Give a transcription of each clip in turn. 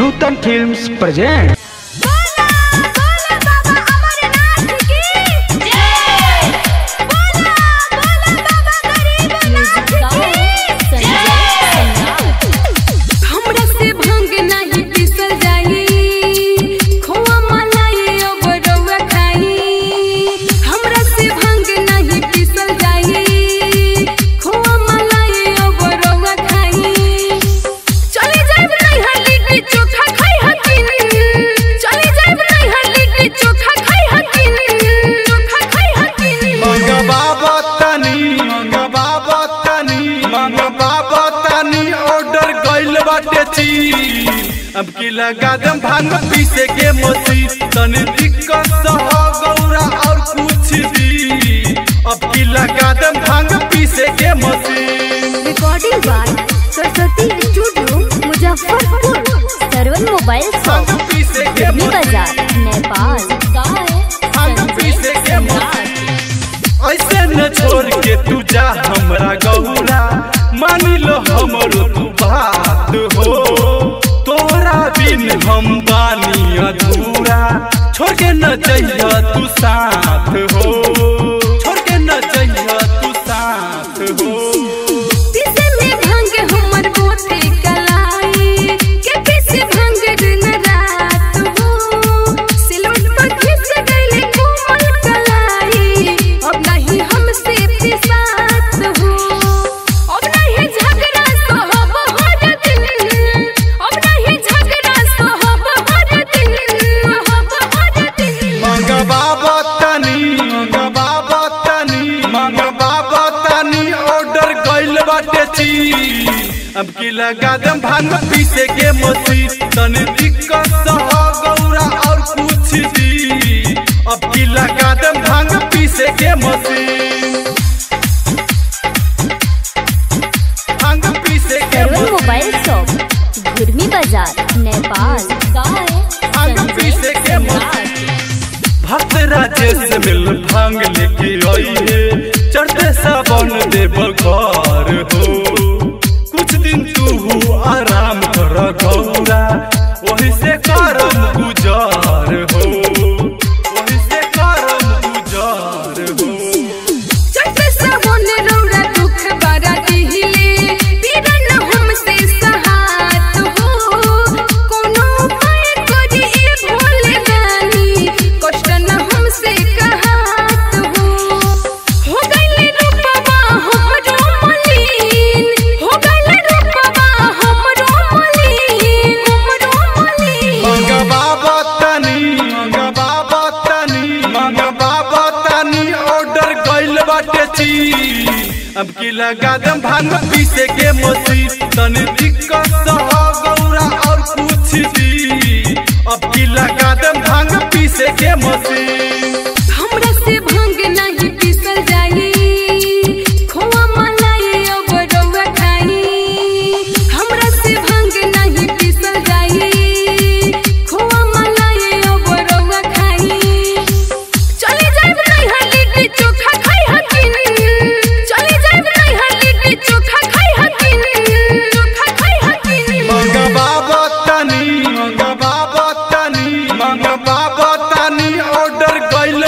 नूतन films present बाटे ची अब की लगा दम भाँग पीसे के मोती तनी दिक्कत सह गौरा और कुछ दी अब की लगा दम भाँग पीसे के मोती recording by Saraswati studio Muzaffarpur Sarvan mobile shop पीसे के बाज़ार नेपाल। ऐसे न छोड़ के तू जा हमरा गौरा। मान लो हमरो Oh. अब की लगा दम भाँग पीसे के मोती। तनी दिक्कत सह गौरा और कुछ दी अब की लगा दम भाँग पीसे के मोती। भाँग पीसे के मोबाइल शॉप गुरमी बाज़ार नेपाल भाँग पीसे के मोती। भक्त राजेश मिल भाँग लेके आई है चढ़ते सावन देव अब की लगा दम भाँग पीसे के मोती तनी दिक्कत सह गौरा और कुछ दी अब की लगा दम भाँग पीसे के मोती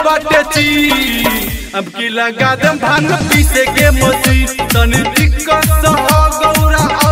गइल बाटे ची अब की लगा दम भाँग पीसे के मोती तन दिक्कत सह गौरा।